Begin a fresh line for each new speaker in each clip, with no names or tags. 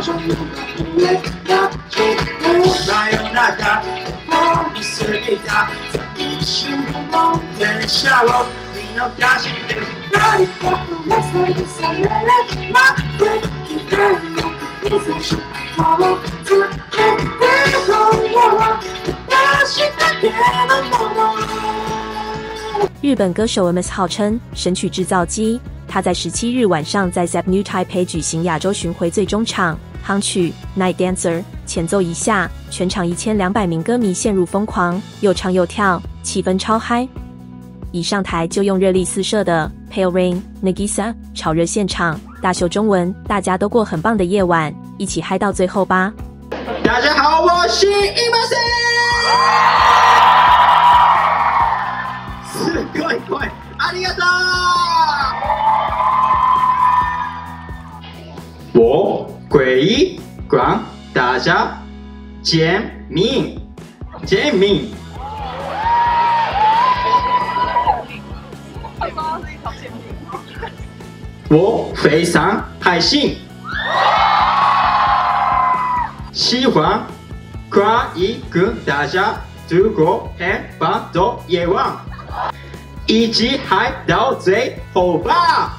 歌手
日本歌手 MS 号称神曲制造机他在十七日晚上在 zap New Taipei 举行亚洲巡回最终场。夯曲《Night Dancer》前奏一下，全场一千两百名歌迷陷入疯狂，又唱又跳，气氛超嗨。一上台就用热力四射的 Pale Rain Nagisa 炒热现场，大秀中文，大家都过很棒的夜晚，一起嗨到最后吧！
大家好，我是 Imasen。すごい声，ありがとう。我 诡异管大家见面，见面。我非常开心，喜欢可以跟大家度过很棒的夜晚，一起嗨到最后吧！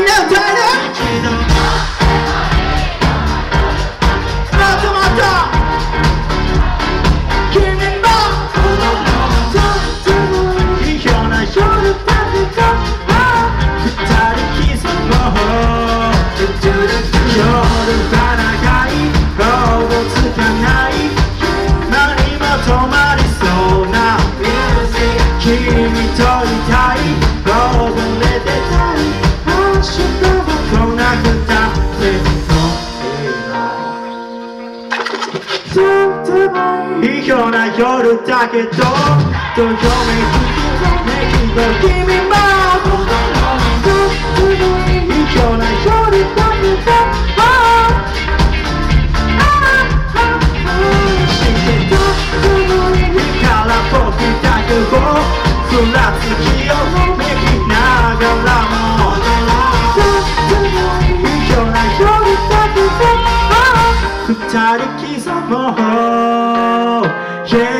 no time. 이 현아 혀를 따게 또또 여매 내기 널 give me 자리 키 Oh, oh, oh, yeah.